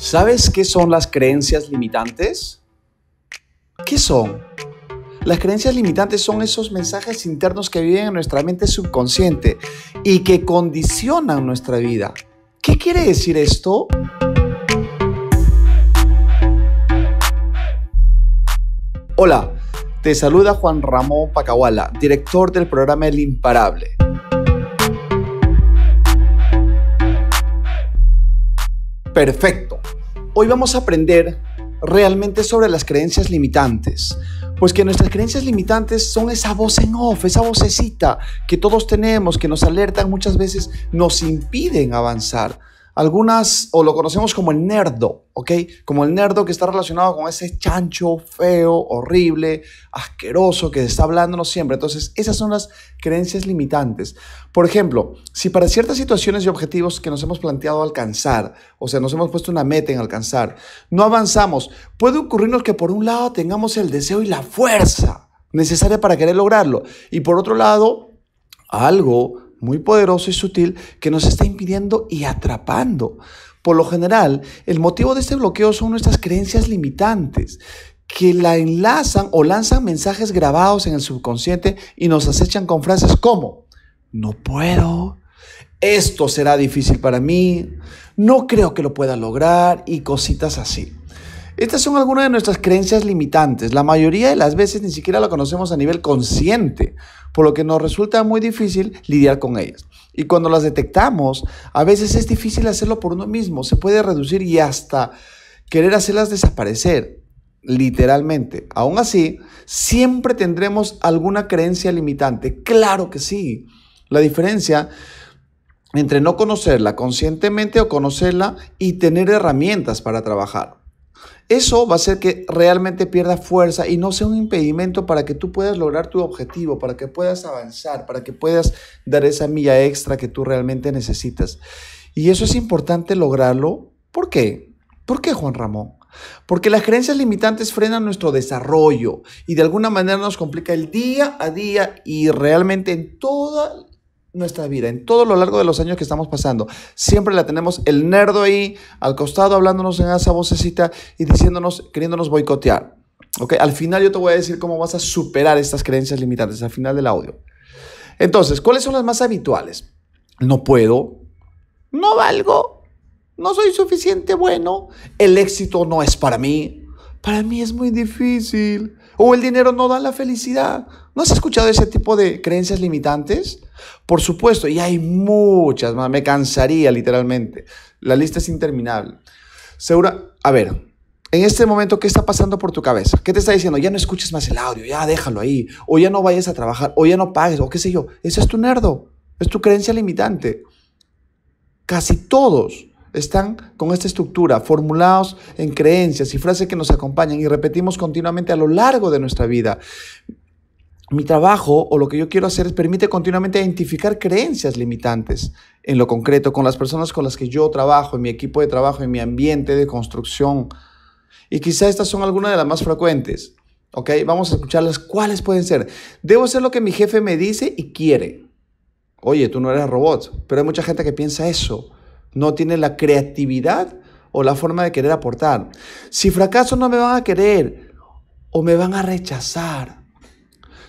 ¿Sabes qué son las creencias limitantes? ¿Qué son? Las creencias limitantes son esos mensajes internos que viven en nuestra mente subconsciente y que condicionan nuestra vida. ¿Qué quiere decir esto? Hola, te saluda Juan Ramón Pacahuala, director del programa El Imparable. Perfecto. Hoy vamos a aprender realmente sobre las creencias limitantes. Pues que nuestras creencias limitantes son esa voz en off, esa vocecita que todos tenemos, que nos alertan muchas veces, nos impiden avanzar. Algunas, o lo conocemos como el nerdo, ¿ok? Como el nerdo que está relacionado con ese chancho feo, horrible, asqueroso, que está hablándonos siempre. Entonces, esas son las creencias limitantes. Por ejemplo, si para ciertas situaciones y objetivos que nos hemos planteado alcanzar, o sea, nos hemos puesto una meta en alcanzar, no avanzamos, puede ocurrirnos que por un lado tengamos el deseo y la fuerza necesaria para querer lograrlo, y por otro lado, algo muy poderoso y sutil que nos está impidiendo y atrapando. Por lo general, el motivo de este bloqueo son nuestras creencias limitantes que la enlazan o lanzan mensajes grabados en el subconsciente y nos acechan con frases como, no puedo, esto será difícil para mí, no creo que lo pueda lograr y cositas así. Estas son algunas de nuestras creencias limitantes. La mayoría de las veces ni siquiera la conocemos a nivel consciente, por lo que nos resulta muy difícil lidiar con ellas. Y cuando las detectamos, a veces es difícil hacerlo por uno mismo. Se puede reducir y hasta querer hacerlas desaparecer, literalmente. Aún así, siempre tendremos alguna creencia limitante. Claro que sí. La diferencia entre no conocerla conscientemente o conocerla y tener herramientas para trabajar. Eso va a hacer que realmente pierda fuerza y no sea un impedimento para que tú puedas lograr tu objetivo, para que puedas avanzar, para que puedas dar esa milla extra que tú realmente necesitas. Y eso es importante lograrlo. ¿Por qué? ¿Por qué, Juan Ramón? Porque las creencias limitantes frenan nuestro desarrollo y de alguna manera nos complica el día a día y realmente en toda nuestra vida, en todo lo largo de los años que estamos pasando. Siempre la tenemos el nerdo ahí al costado hablándonos en esa vocecita y diciéndonos, queriéndonos boicotear. ¿Ok? Al final yo te voy a decir cómo vas a superar estas creencias limitantes al final del audio. Entonces, ¿cuáles son las más habituales? No puedo, no valgo, no soy suficiente bueno, el éxito no es para mí, para mí es muy difícil, o el dinero no da la felicidad. ¿No has escuchado ese tipo de creencias limitantes? Por supuesto, y hay muchas más, me cansaría literalmente. La lista es interminable. Segura, a ver, en este momento, ¿qué está pasando por tu cabeza? ¿Qué te está diciendo? Ya no escuches más el audio, ya déjalo ahí, o ya no vayas a trabajar, o ya no pagues, o qué sé yo. Ese es tu nerdo, es tu creencia limitante. Casi todos están con esta estructura, formulados en creencias y frases que nos acompañan y repetimos continuamente a lo largo de nuestra vida mi trabajo o lo que yo quiero hacer es permite continuamente identificar creencias limitantes en lo concreto con las personas con las que yo trabajo, en mi equipo de trabajo, en mi ambiente de construcción. Y quizá estas son algunas de las más frecuentes. ¿Ok? Vamos a escucharlas. ¿Cuáles pueden ser? Debo hacer lo que mi jefe me dice y quiere. Oye, tú no eres robot, pero hay mucha gente que piensa eso. No tiene la creatividad o la forma de querer aportar. Si fracaso no me van a querer o me van a rechazar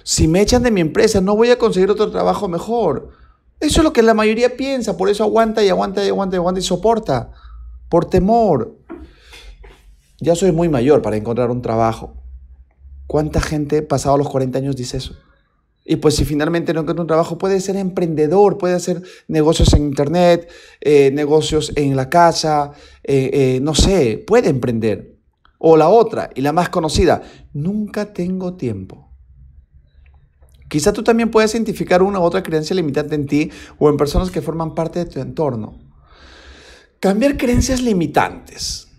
si me echan de mi empresa, no voy a conseguir otro trabajo mejor. Eso es lo que la mayoría piensa, por eso aguanta y aguanta y aguanta y aguanta y soporta, por temor. Ya soy muy mayor para encontrar un trabajo. ¿Cuánta gente pasado los 40 años dice eso? Y pues si finalmente no encuentra un trabajo, puede ser emprendedor, puede hacer negocios en internet, eh, negocios en la casa, eh, eh, no sé, puede emprender. O la otra, y la más conocida, nunca tengo tiempo. Quizá tú también puedes identificar una u otra creencia limitante en ti o en personas que forman parte de tu entorno. Cambiar creencias limitantes.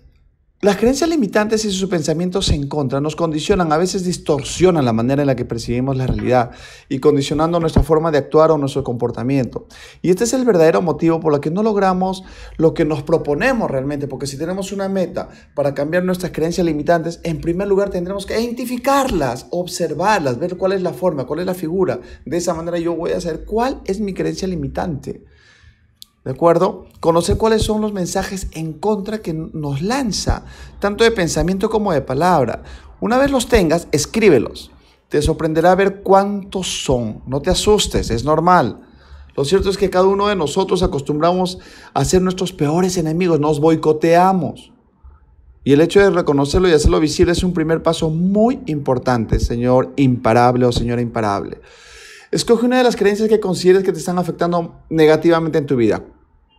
Las creencias limitantes y sus pensamientos en contra nos condicionan, a veces distorsionan la manera en la que percibimos la realidad y condicionando nuestra forma de actuar o nuestro comportamiento. Y este es el verdadero motivo por el que no logramos lo que nos proponemos realmente, porque si tenemos una meta para cambiar nuestras creencias limitantes, en primer lugar tendremos que identificarlas, observarlas, ver cuál es la forma, cuál es la figura. De esa manera yo voy a saber cuál es mi creencia limitante. ¿De acuerdo? Conocer cuáles son los mensajes en contra que nos lanza, tanto de pensamiento como de palabra. Una vez los tengas, escríbelos. Te sorprenderá ver cuántos son. No te asustes, es normal. Lo cierto es que cada uno de nosotros acostumbramos a ser nuestros peores enemigos, nos boicoteamos. Y el hecho de reconocerlo y hacerlo visible es un primer paso muy importante, señor imparable o señora imparable. Escoge una de las creencias que consideres que te están afectando negativamente en tu vida.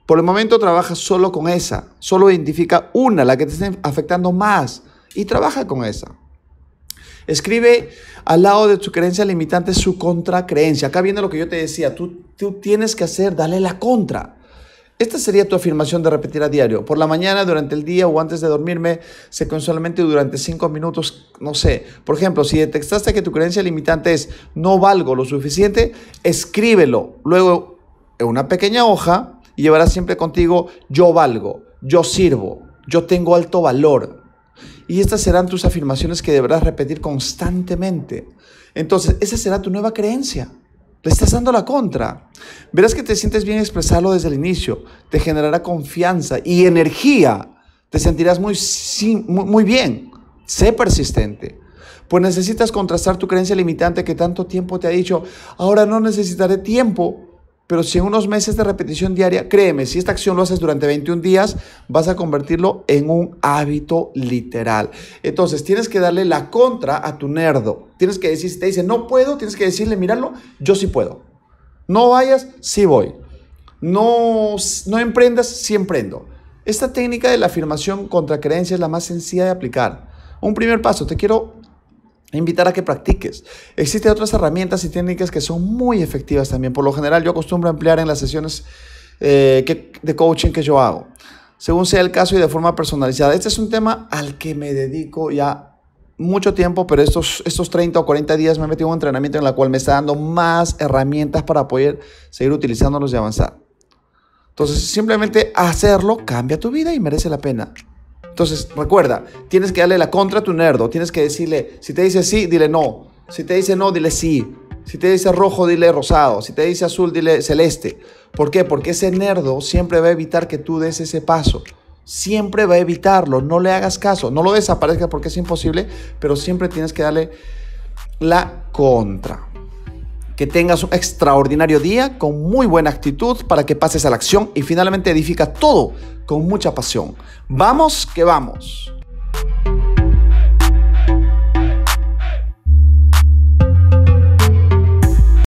Por el momento trabaja solo con esa, solo identifica una, la que te esté afectando más, y trabaja con esa. Escribe al lado de tu creencia limitante su contracreencia. Acá viene lo que yo te decía, tú, tú tienes que hacer, dale la contra. Esta sería tu afirmación de repetir a diario. Por la mañana, durante el día o antes de dormirme, secuencialmente durante cinco minutos, no sé. Por ejemplo, si detectaste que tu creencia limitante es no valgo lo suficiente, escríbelo. Luego, en una pequeña hoja, y llevarás siempre contigo yo valgo, yo sirvo, yo tengo alto valor. Y estas serán tus afirmaciones que deberás repetir constantemente. Entonces, esa será tu nueva creencia. Le estás dando la contra. Verás que te sientes bien expresarlo desde el inicio. Te generará confianza y energía. Te sentirás muy, muy bien. Sé persistente. Pues necesitas contrastar tu creencia limitante que tanto tiempo te ha dicho, ahora no necesitaré tiempo pero si en unos meses de repetición diaria, créeme, si esta acción lo haces durante 21 días, vas a convertirlo en un hábito literal. Entonces, tienes que darle la contra a tu nerdo. Tienes que decir, si te dice, no puedo, tienes que decirle, míralo, yo sí puedo. No vayas, sí voy. No, no emprendas, sí emprendo. Esta técnica de la afirmación contra creencia es la más sencilla de aplicar. Un primer paso, te quiero invitar a que practiques. Existen otras herramientas y técnicas que son muy efectivas también. Por lo general yo acostumbro a emplear en las sesiones eh, de coaching que yo hago, según sea el caso y de forma personalizada. Este es un tema al que me dedico ya mucho tiempo, pero estos, estos 30 o 40 días me he metido en un entrenamiento en el cual me está dando más herramientas para poder seguir utilizándolos y avanzar. Entonces, simplemente hacerlo cambia tu vida y merece la pena. Entonces, recuerda, tienes que darle la contra a tu nerdo. Tienes que decirle, si te dice sí, dile no. Si te dice no, dile sí. Si te dice rojo, dile rosado. Si te dice azul, dile celeste. ¿Por qué? Porque ese nerdo siempre va a evitar que tú des ese paso. Siempre va a evitarlo. No le hagas caso. No lo desaparezca porque es imposible, pero siempre tienes que darle la contra. Que tengas un extraordinario día con muy buena actitud para que pases a la acción y finalmente edifica todo con mucha pasión. Vamos que vamos.